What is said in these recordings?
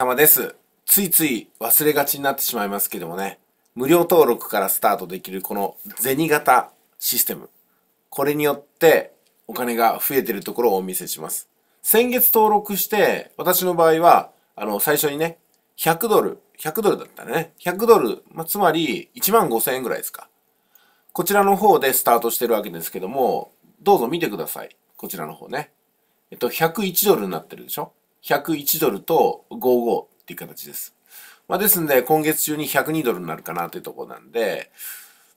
様です。ついつい忘れがちになってしまいますけどもね、無料登録からスタートできるこの銭形システム。これによってお金が増えてるところをお見せします。先月登録して、私の場合は、あの、最初にね、100ドル、100ドルだったね。100ドル、まあ、つまり1万5千円ぐらいですか。こちらの方でスタートしてるわけですけども、どうぞ見てください。こちらの方ね。えっと、101ドルになってるでしょ ?101 ドルと55っていう形です。まあ、ですんで、今月中に102ドルになるかなというところなんで、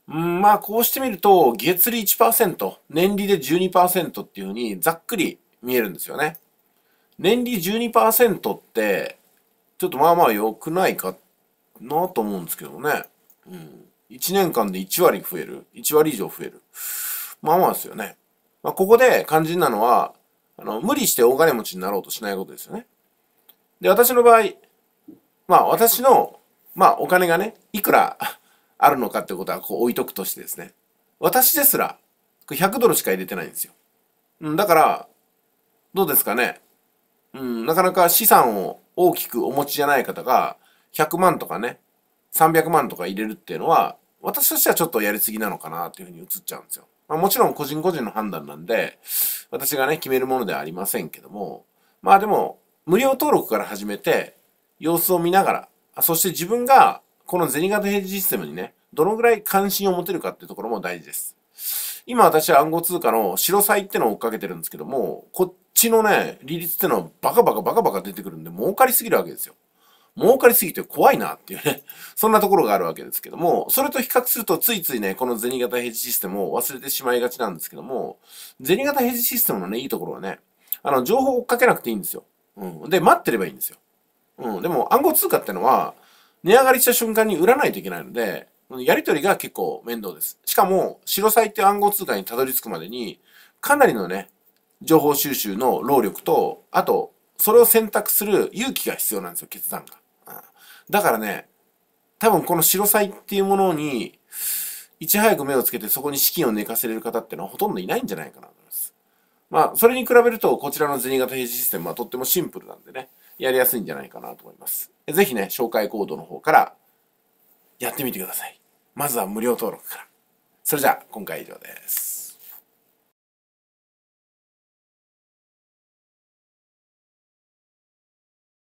うん、まあ、こうしてみると、月利1%、年利で12%っていうふうにざっくり見えるんですよね。年利12%って、ちょっとまあまあ良くないかなと思うんですけどね。うん。1年間で1割増える。1割以上増える。まあまあですよね。まあ、ここで肝心なのは、あの、無理して大金持ちになろうとしないことですよね。で、私の場合、まあ私の、まあお金がね、いくら あるのかってことはこう置いとくとしてですね。私ですら、100ドルしか入れてないんですよ。うん、だから、どうですかね。うん、なかなか資産を大きくお持ちじゃない方が、100万とかね、300万とか入れるっていうのは、私としてはちょっとやりすぎなのかなっていうふうに映っちゃうんですよ。まあ、もちろん個人個人の判断なんで、私がね、決めるものではありませんけども、まあでも、無料登録から始めて、様子を見ながら、そして自分がこの銭形ヘッジシステムにね、どのぐらい関心を持てるかっていうところも大事です。今私は暗号通貨の白債ってのを追っかけてるんですけども、こっちのね、利率ってのはバカバカバカバカ出てくるんで、儲かりすぎるわけですよ。儲かりすぎて怖いなっていうね、そんなところがあるわけですけども、それと比較するとついついね、この銭形ヘッジシステムを忘れてしまいがちなんですけども、銭形ヘッジシステムのね、いいところはね、あの、情報を追っかけなくていいんですよ。うん。で、待ってればいいんですよ。うん。でも暗号通貨ってのは、値上がりした瞬間に売らないといけないので、やり取りが結構面倒です。しかも、白債って暗号通貨にたどり着くまでに、かなりのね、情報収集の労力と、あと、それを選択する勇気が必要なんですよ、決断が。だからね、多分この白債っていうものに、いち早く目をつけてそこに資金を寝かせれる方ってのはほとんどいないんじゃないかなと思います。まあ、それに比べると、こちらの銭形ヘッジシステムはとってもシンプルなんでね、やりやすいんじゃないかなと思います。ぜひね、紹介コードの方からやってみてください。まずは無料登録から。それじゃあ、今回以上です。